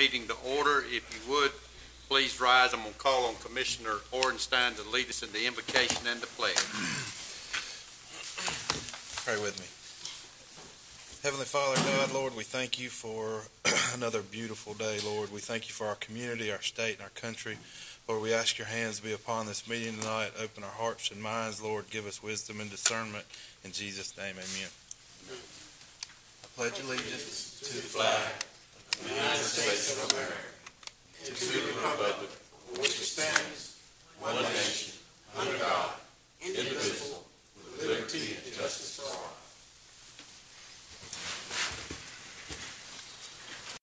meeting to order. If you would, please rise. I'm going to call on Commissioner Orenstein to lead us in the invocation and the pledge. Pray with me. Heavenly Father, God, Lord, we thank you for another beautiful day, Lord. We thank you for our community, our state, and our country. Lord, we ask your hands to be upon this meeting tonight. Open our hearts and minds, Lord. Give us wisdom and discernment. In Jesus' name, amen. I pledge allegiance to the flag America,